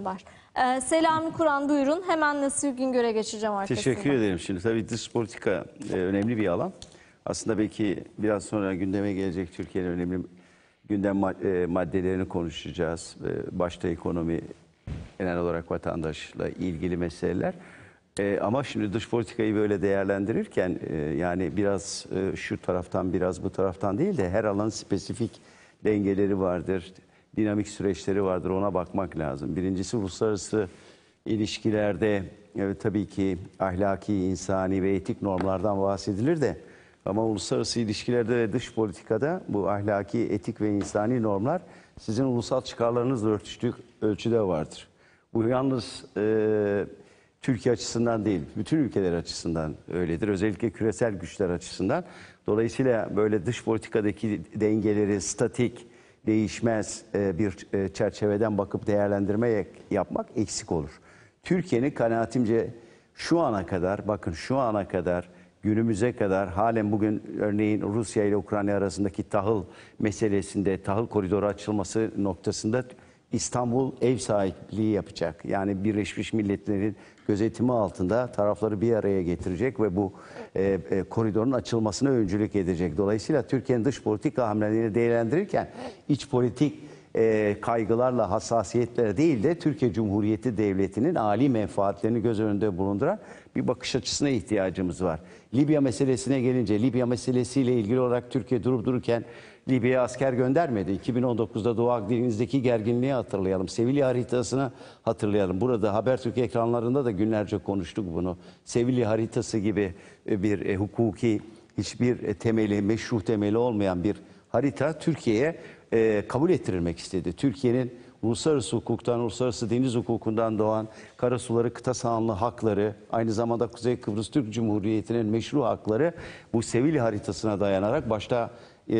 var. Ee, Selami Kur'an buyurun. Hemen Nasıl Güngör'e geçeceğim arkasından. Teşekkür ederim. Şimdi tabii dış politika e, önemli bir alan. Aslında belki biraz sonra gündeme gelecek Türkiye'nin önemli gündem e, maddelerini konuşacağız. E, başta ekonomi, genel olarak vatandaşla ilgili meseleler. E, ama şimdi dış politikayı böyle değerlendirirken yani biraz şu taraftan biraz bu taraftan değil de her alanın spesifik dengeleri vardır, dinamik süreçleri vardır ona bakmak lazım. Birincisi uluslararası ilişkilerde evet, tabii ki ahlaki, insani ve etik normlardan bahsedilir de ama uluslararası ilişkilerde ve dış politikada bu ahlaki, etik ve insani normlar sizin ulusal çıkarlarınızla örtüştüğü ölçüde vardır. Bu yalnız e, Türkiye açısından değil, bütün ülkeler açısından öyledir. Özellikle küresel güçler açısından. Dolayısıyla böyle dış politikadaki dengeleri statik, değişmez e, bir e, çerçeveden bakıp değerlendirme yapmak eksik olur. Türkiye'nin kanaatimce şu ana kadar, bakın şu ana kadar günümüze kadar halen bugün örneğin Rusya ile Ukrayna arasındaki tahıl meselesinde tahıl koridoru açılması noktasında İstanbul ev sahipliği yapacak. Yani Birleşmiş Milletler'in gözetimi altında tarafları bir araya getirecek ve bu e, e, koridorun açılmasına öncülük edecek. Dolayısıyla Türkiye'nin dış politika hamlelerini değerlendirirken iç politik e, kaygılarla, hassasiyetlere değil de Türkiye Cumhuriyeti Devleti'nin âli menfaatlerini göz önünde bulunduran bir bakış açısına ihtiyacımız var. Libya meselesine gelince, Libya meselesiyle ilgili olarak Türkiye durup dururken Libya'ya asker göndermedi. 2019'da Doğu Akdeniz'deki gerginliği hatırlayalım. Sevilla haritasını hatırlayalım. Burada Habertürk ekranlarında da günlerce konuştuk bunu. Sevilla haritası gibi bir e, hukuki hiçbir e, temeli, meşru temeli olmayan bir harita Türkiye'ye e, kabul ettirilmek istedi. Türkiye'nin uluslararası hukuktan, uluslararası deniz hukukundan doğan karasuları kıta sahanlığı hakları, aynı zamanda Kuzey Kıbrıs Türk Cumhuriyeti'nin meşru hakları bu Sevilla haritasına dayanarak başta e,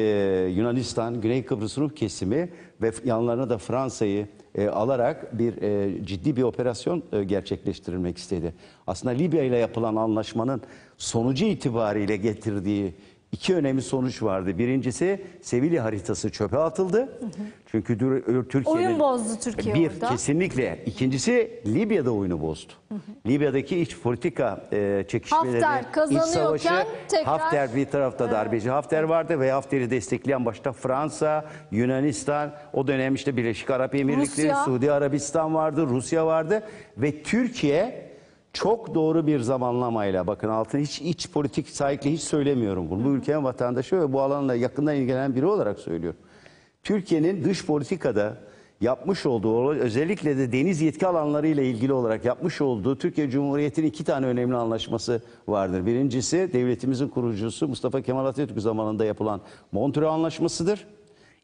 Yunanistan, Güney Kıbrıs Rum kesimi ve yanlarına da Fransa'yı e, alarak bir e, ciddi bir operasyon e, gerçekleştirilmek istedi. Aslında Libya ile yapılan anlaşmanın sonucu itibariyle getirdiği iki önemli sonuç vardı. Birincisi Sevilla haritası çöpe atıldı. Çünkü dür- Türkiye'nin Oyun bozdu Türkiye bir orada. kesinlikle. İkincisi Libya'da oyunu bozdu. Libya'daki iç politika e, çekişmeleri, Hafter kazanıyorken tekrar- Hafter bir tarafta darbeci Hafter vardı ve Hafter'i destekleyen başta Fransa, Yunanistan, o dönem işte Birleşik Arap Emirlikleri, Rusya. Suudi Arabistan vardı, Rusya vardı ve Türkiye çok doğru bir zamanlamayla bakın altın hiç iç politik sahipli hiç söylemiyorum bunu. Bu ülkenin vatandaşı ve bu alanla yakından ilgilenen biri olarak söylüyorum. Türkiye'nin dış politikada yapmış olduğu özellikle de deniz yetki alanları ile ilgili olarak yapmış olduğu Türkiye Cumhuriyeti'nin iki tane önemli anlaşması vardır. Birincisi devletimizin kurucusu Mustafa Kemal Atatürk zamanında yapılan Montreux Anlaşması'dır.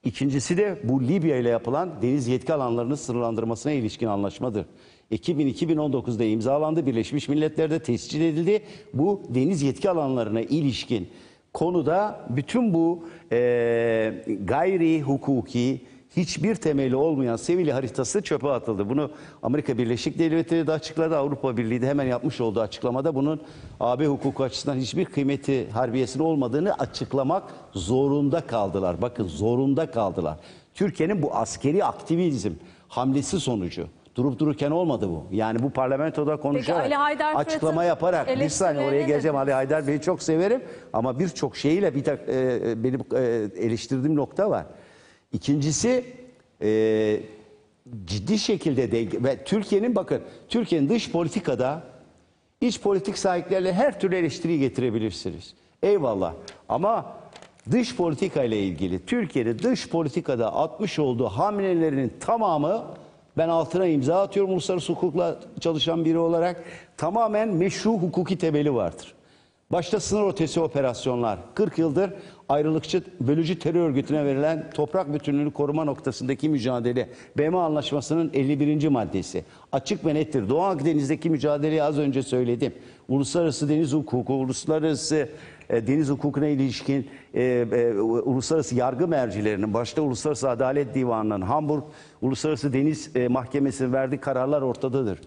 İkincisi de bu Libya ile yapılan deniz yetki alanlarının sınırlandırmasına ilişkin anlaşmadır. 2000-2019'da imzalandı, Birleşmiş Milletler'de tescil edildi. Bu deniz yetki alanlarına ilişkin konuda bütün bu e, gayri hukuki hiçbir temeli olmayan Sevilla haritası çöpe atıldı. Bunu Amerika Birleşik Devletleri de açıkladı. Avrupa Birliği de hemen yapmış olduğu açıklamada bunun AB hukuku açısından hiçbir kıymeti harbiyesinin olmadığını açıklamak zorunda kaldılar. Bakın zorunda kaldılar. Türkiye'nin bu askeri aktivizm hamlesi sonucu durup dururken olmadı bu. Yani bu parlamentoda konuşarak, Ali Haydar açıklama Fırat'ın yaparak, bir saniye oraya geleceğim. Ali Haydar Bey'i çok severim ama birçok şeyiyle bir tak, e, e, benim e, eleştirdiğim nokta var. İkincisi e, ciddi şekilde denge ve Türkiye'nin bakın Türkiye'nin dış politikada iç politik sahiplerle her türlü eleştiri getirebilirsiniz. Eyvallah ama dış politika ile ilgili Türkiye'nin dış politikada atmış olduğu hamlelerinin tamamı ben altına imza atıyorum uluslararası hukukla çalışan biri olarak tamamen meşru hukuki temeli vardır. Başta sınır ötesi operasyonlar, 40 yıldır ayrılıkçı, bölücü terör örgütüne verilen toprak bütünlüğünü koruma noktasındaki mücadele. BM Anlaşması'nın 51. maddesi. Açık ve nettir. Doğu Akdeniz'deki mücadeleyi az önce söyledim. Uluslararası deniz hukuku, uluslararası e, deniz hukukuna ilişkin e, e, uluslararası yargı mercilerinin, başta Uluslararası Adalet Divanı'nın, Hamburg Uluslararası Deniz e, Mahkemesi'nin verdiği kararlar ortadadır.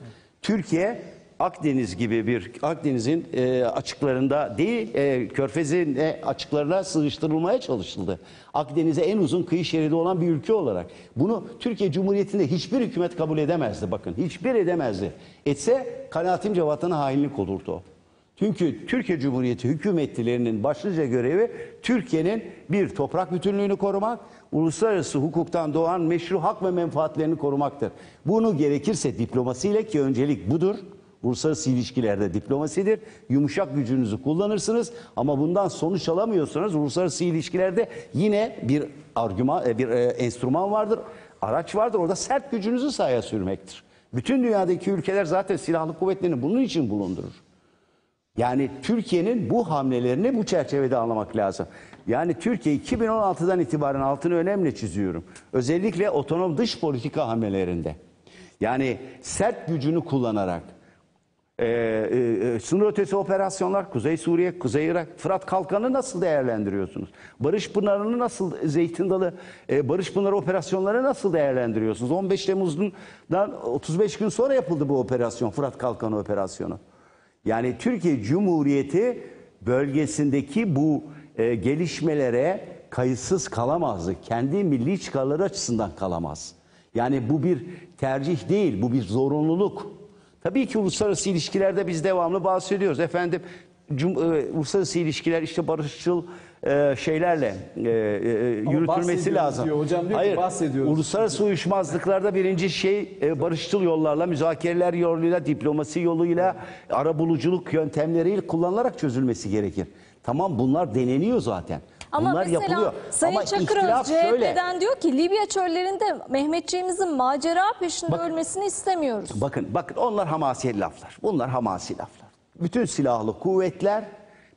Türkiye Akdeniz gibi bir Akdeniz'in e, açıklarında değil e, Körfez'in e, açıklarına sığıştırılmaya çalışıldı. Akdeniz'e en uzun kıyı şeridi olan bir ülke olarak. Bunu Türkiye Cumhuriyeti'nde hiçbir hükümet kabul edemezdi bakın. Hiçbir edemezdi. Etse kanaatimce vatana hainlik olurdu o. Çünkü Türkiye Cumhuriyeti hükümetlilerinin başlıca görevi Türkiye'nin bir toprak bütünlüğünü korumak, uluslararası hukuktan doğan meşru hak ve menfaatlerini korumaktır. Bunu gerekirse diplomasiyle ki öncelik budur. Uluslararası ilişkilerde diplomasidir. Yumuşak gücünüzü kullanırsınız ama bundan sonuç alamıyorsanız uluslararası ilişkilerde yine bir argüman, e, bir e, enstrüman vardır, araç vardır. Orada sert gücünüzü sahaya sürmektir. Bütün dünyadaki ülkeler zaten silahlı kuvvetlerini bunun için bulundurur. Yani Türkiye'nin bu hamlelerini bu çerçevede anlamak lazım. Yani Türkiye 2016'dan itibaren altını önemli çiziyorum. Özellikle otonom dış politika hamlelerinde. Yani sert gücünü kullanarak e, e, e, sınır ötesi operasyonlar Kuzey Suriye, Kuzey Irak, Fırat Kalkanı nasıl değerlendiriyorsunuz? Barış Pınarı'nı nasıl Zeytin Dalı e, Barış Pınarı operasyonları nasıl değerlendiriyorsunuz? 15 Temmuz'dan 35 gün sonra yapıldı bu operasyon Fırat Kalkanı operasyonu. Yani Türkiye Cumhuriyeti bölgesindeki bu e, gelişmelere kayıtsız kalamazdı. Kendi milli çıkarları açısından kalamaz. Yani bu bir tercih değil, bu bir zorunluluk. Tabii ki uluslararası ilişkilerde biz devamlı bahsediyoruz. Efendim cum, e, uluslararası ilişkiler işte barışçıl e, şeylerle e, e, yürütülmesi lazım. diyor. Hocam diyor ki bahsediyoruz. Uluslararası uyuşmazlıklarda birinci şey e, barışçıl yollarla, müzakereler yoluyla, diplomasi yoluyla, arabuluculuk yöntemleriyle kullanılarak çözülmesi gerekir. Tamam bunlar deneniyor zaten. Ama bunlar mesela yapılıyor. Sayın Ama Çakıröz şöyle. CHP'den diyor ki Libya çöllerinde Mehmetçiğimizin macera peşinde ölmesini istemiyoruz. Bakın bakın onlar hamasi laflar. Bunlar hamasi laflar. Bütün silahlı kuvvetler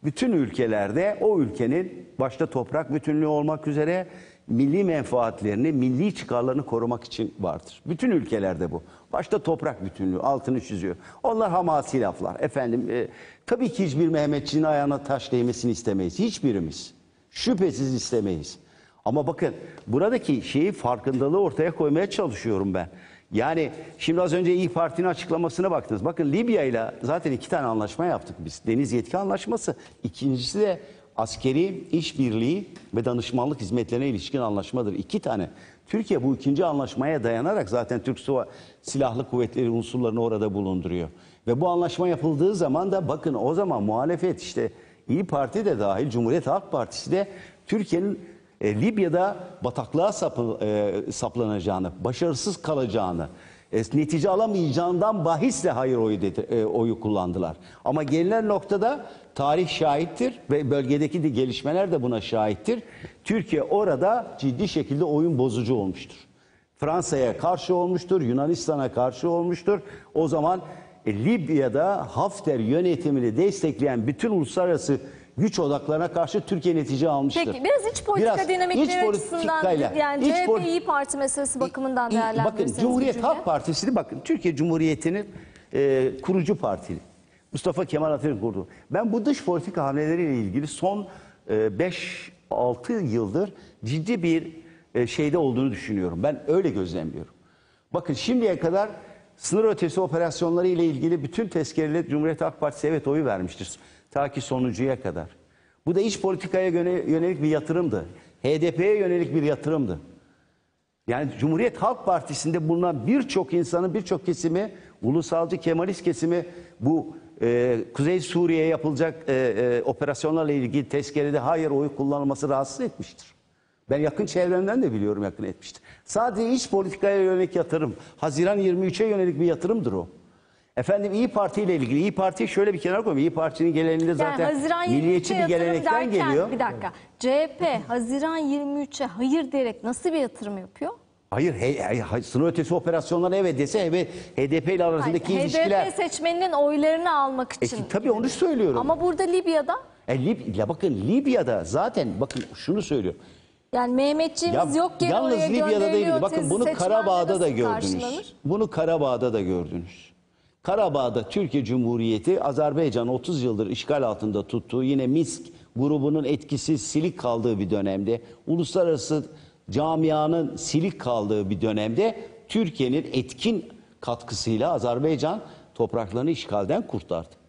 bütün ülkelerde o ülkenin başta toprak bütünlüğü olmak üzere milli menfaatlerini, milli çıkarlarını korumak için vardır. Bütün ülkelerde bu. Başta toprak bütünlüğü altını çiziyor. Onlar hamasi laflar. Efendim e, tabii ki hiçbir Mehmetçiğin ayağına taş değmesini istemeyiz. Hiçbirimiz. Şüphesiz istemeyiz. Ama bakın buradaki şeyi farkındalığı ortaya koymaya çalışıyorum ben. Yani şimdi az önce İyi Parti'nin açıklamasına baktınız. Bakın Libya ile zaten iki tane anlaşma yaptık biz. Deniz yetki anlaşması. İkincisi de askeri işbirliği ve danışmanlık hizmetlerine ilişkin anlaşmadır. İki tane. Türkiye bu ikinci anlaşmaya dayanarak zaten Türk Silahlı Kuvvetleri unsurlarını orada bulunduruyor. Ve bu anlaşma yapıldığı zaman da bakın o zaman muhalefet işte İyi Parti de dahil Cumhuriyet Halk Partisi de Türkiye'nin e, Libya'da bataklığa sapı, e, saplanacağını, başarısız kalacağını, e, netice alamayacağından bahisle hayır oyu, dedi, e, oyu kullandılar. Ama gelinen noktada tarih şahittir ve bölgedeki de gelişmeler de buna şahittir. Türkiye orada ciddi şekilde oyun bozucu olmuştur. Fransa'ya karşı olmuştur, Yunanistan'a karşı olmuştur. O zaman e, Libya'da Hafter yönetimini destekleyen bütün uluslararası güç odaklarına karşı Türkiye netice almıştır. Peki biraz iç politika Biraz dinamikleri iç açısından yani iç CHP İyi Parti meselesi bakımından değerlendirirseniz Bakın Cumhuriyet gücüyle. Halk Partisi'ni bakın Türkiye Cumhuriyeti'nin e, kurucu partili. Mustafa Kemal Atatürk kurdu. Ben bu dış politika hamleleriyle ilgili son 5-6 yıldır ciddi bir e, şeyde olduğunu düşünüyorum. Ben öyle gözlemliyorum. Bakın şimdiye kadar sınır ötesi operasyonları ile ilgili bütün tezkereler Cumhuriyet Halk Partisi evet oyu vermiştir. Ta ki sonuncuya kadar. Bu da iç politikaya yöne- yönelik bir yatırımdı. HDP'ye yönelik bir yatırımdı. Yani Cumhuriyet Halk Partisi'nde bulunan birçok insanın birçok kesimi, ulusalcı Kemalist kesimi bu e, Kuzey Suriye'ye yapılacak e, e, operasyonlarla ilgili tezkerede hayır oyu kullanılması rahatsız etmiştir. Ben yakın çevremden de biliyorum yakın etmiştir. Sadece iç politikaya yönelik yatırım. Haziran 23'e yönelik bir yatırımdır o. Efendim İyi Parti ile ilgili. İyi Parti'yi şöyle bir kenara koyayım. İyi Parti'nin geleneğinde Yani zaten Haziran 23'e milliyetçi bir gelenekten derken, geliyor. Bir dakika. CHP Haziran 23'e hayır diyerek nasıl bir yatırım yapıyor? Hayır, he, he- sınır ötesi operasyonlara evet dese evet HDP ile arasındaki Hayır, ilişkiler. HDP seçmeninin oylarını almak E, için. tabii onu söylüyorum. Ama burada Libya'da E, Lib- ya bakın Libya'da zaten bakın şunu söylüyor. yani Mehmetçiğimiz yok gene yalnız Libya'da değil. Bakın bunu Karabağ'da da gördünüz. karşılanır? Bunu Karabağ'da da gördünüz. Karabağ'da Türkiye Cumhuriyeti Azerbaycan 30 yıldır işgal altında tuttuğu yine Minsk grubunun etkisiz silik kaldığı bir dönemde uluslararası camianın silik kaldığı bir dönemde Türkiye'nin etkin katkısıyla Azerbaycan topraklarını işgalden kurtardı.